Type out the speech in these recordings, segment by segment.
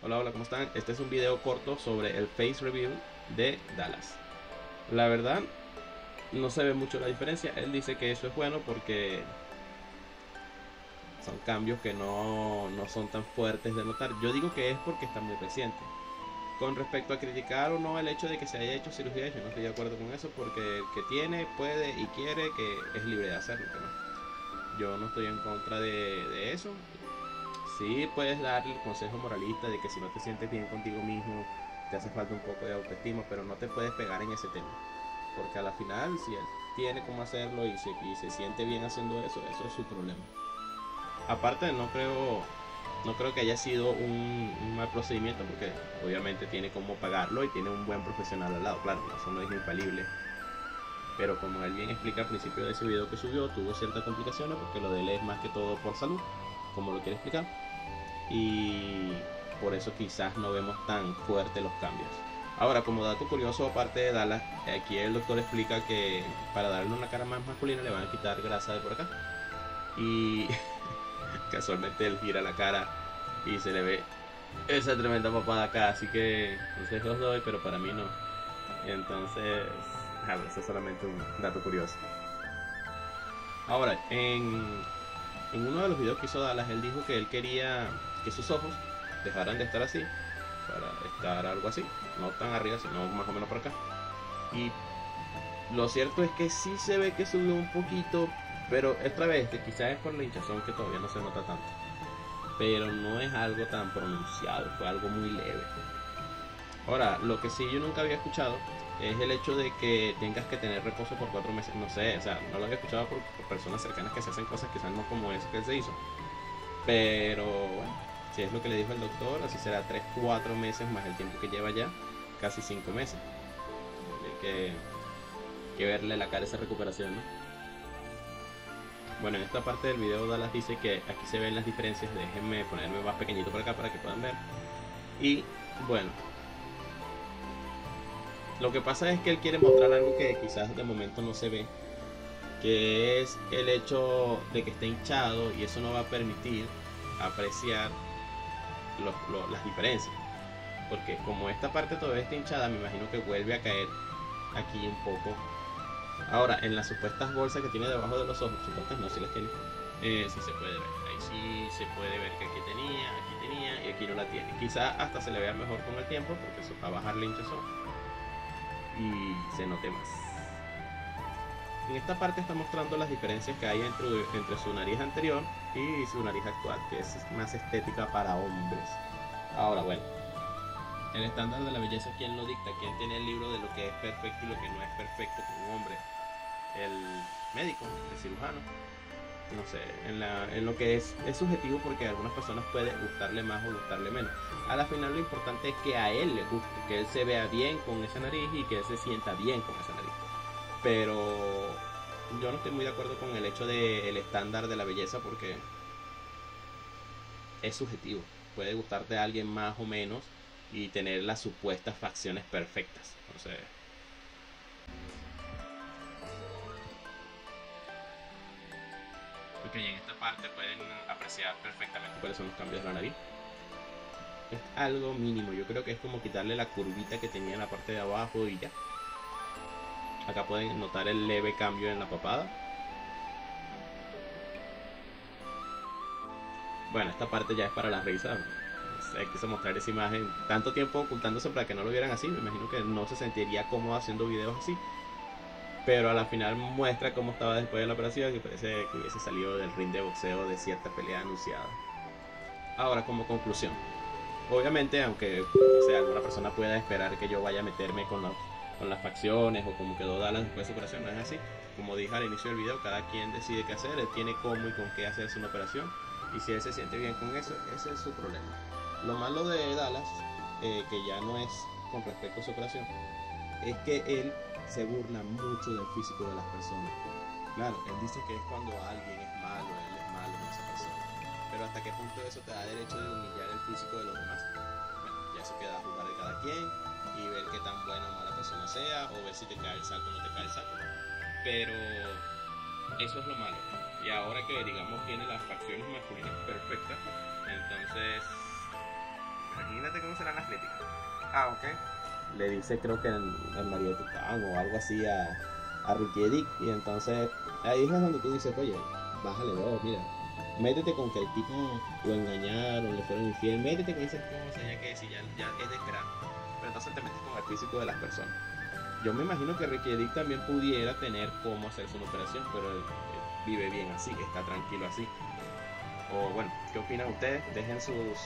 ¿cómo están? Este es un video corto sobre el face review de Dallas. La verdad, no se ve mucho la diferencia. Él dice que eso es bueno porque son cambios que no, no son tan fuertes de notar. Yo digo que es porque está muy reciente. Con respecto a criticar o no el hecho de que se haya hecho cirugía, yo no estoy de acuerdo con eso porque el que tiene, puede y quiere que es libre de hacerlo. ¿no? Yo no estoy en contra de, de eso. Sí puedes darle el consejo moralista de que si no te sientes bien contigo mismo, te hace falta un poco de autoestima, pero no te puedes pegar en ese tema. Porque a la final, si él tiene cómo hacerlo y se, y se siente bien haciendo eso, eso es su problema. Aparte, no creo no creo que haya sido un, mal procedimiento porque obviamente tiene cómo pagarlo y tiene un buen profesional al lado. Claro, eso no es infalible. Pero como él bien explica al principio de ese video que subió, tuvo ciertas complicaciones porque lo de él es más que todo por salud, como lo quiere explicar. Y por eso quizás no vemos tan fuertes los cambios. Ahora, como dato curioso, aparte de Dallas, aquí el doctor explica que para darle una cara más masculina le van a quitar grasa de por acá. Y casualmente él gira la cara y se le ve esa tremenda papada acá, así que no sé los doy, pero para mí no. Entonces, a ver, eso es solamente un dato curioso. Ahora, en, en uno de los videos que hizo Dallas, él dijo que él quería que sus ojos dejaran de estar así, para estar algo así, no tan arriba, sino más o menos por acá. Y lo cierto es que sí se ve que subió un poquito, pero esta vez quizás es por la hinchazón que todavía no se nota tanto. Pero no es algo tan pronunciado, fue algo muy leve. Ahora, lo que sí yo nunca había escuchado es el hecho de que tengas que tener reposo por cuatro meses. No sé, o sea, no lo había escuchado por, por personas cercanas que se hacen cosas quizás no como eso que se hizo. Pero bueno, si es lo que le dijo el doctor, así será 3, 4 meses más el tiempo que lleva ya, casi 5 meses. Hay que, que verle la cara a esa recuperación, ¿no? Bueno, en esta parte del video Dallas dice que aquí se ven las diferencias, déjenme ponerme más pequeñito por acá para que puedan ver. Y bueno, lo que pasa es que él quiere mostrar algo que quizás de momento no se ve, que es el hecho de que esté hinchado y eso no va a permitir apreciar los, los, las diferencias. Porque como esta parte todavía está hinchada, me imagino que vuelve a caer aquí un poco Ahora, en las supuestas bolsas que tiene debajo de los ojos, supuestas no, si las tiene, eh, sí se puede ver. Ahí sí se puede ver que aquí tenía, aquí tenía y aquí no la tiene. Quizá hasta se le vea mejor con el tiempo porque eso va a bajar la hinchazón y se note más. En esta parte está mostrando las diferencias que hay entre, su nariz anterior y su nariz actual, que es más estética para hombres. Ahora, bueno, el estándar de la belleza, ¿quién lo dicta? ¿Quién tiene el libro de lo que es perfecto y lo que no es perfecto un hombre? el médico, el cirujano. No sé, en lo que es, es subjetivo porque a algunas personas puede gustarle más o gustarle menos. A la final lo importante es que a él le guste, que él se vea bien con esa nariz y que él se sienta bien con esa nariz. Pero yo no estoy muy de acuerdo con el hecho del estándar de la belleza porque es subjetivo. Puede gustarte a alguien más o menos y tener las supuestas facciones perfectas. O sea, Ok, en esta parte pueden apreciar perfectamente cuáles son los cambios de la nariz. Es algo mínimo, yo creo que es como quitarle la curvita que tenía en la parte de abajo y ya. Acá pueden notar el leve cambio en la papada. Bueno, esta parte ya es para la risa. Hay que mostrar esa imagen tanto tiempo ocultándose para que no lo vieran así. Me imagino que no se sentiría cómodo haciendo videos así pero a la final muestra cómo estaba después de la operación y parece que hubiese salido del ring de boxeo de cierta pelea anunciada. Ahora, como conclusión, obviamente, aunque sea, alguna persona pueda esperar que yo vaya a meterme con, con las facciones o como quedó Dallas después de su operación, no es así. Como dije al inicio del video, cada quien decide qué hacer, él tiene cómo y con qué hacerse una operación, y si él se siente bien con eso, ese es su problema. Lo malo de Dallas, eh, que ya no es con respecto a su operación, es que él se burla mucho del físico de las personas. Claro, él dice que es cuando alguien es malo, él es malo con esa persona. Pero hasta qué punto eso te da derecho de humillar el físico de los demás. Ya se queda a jugar de cada quien y ver qué tan buena o mala persona sea, o ver si te cae el saco o no te cae el saco. Pero eso es lo malo. Y ahora que digamos tiene las facciones masculinas perfectas, entonces Imagínate cómo serán las críticas. Ah, ok. Le dice, creo que en, en Mario Tucán o algo así a, a Ricky Dick. Y entonces ahí es donde tú dices, oye, bájale dos, mira. Métete con que el tipo lo engañaron, le fueron infiel. Métete con esas cosas, ya que si ya, ya es de esperar. Pero entonces te metes con el físico de las personas. Yo me imagino que Ricky Dick también pudiera tener cómo hacerse una operación, pero él, él vive bien así, está tranquilo así. O bueno, ¿qué opinan ustedes? Dejen sus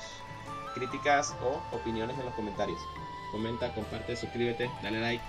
críticas o opiniones en los comentarios. Comenta, comparte, suscríbete, dale like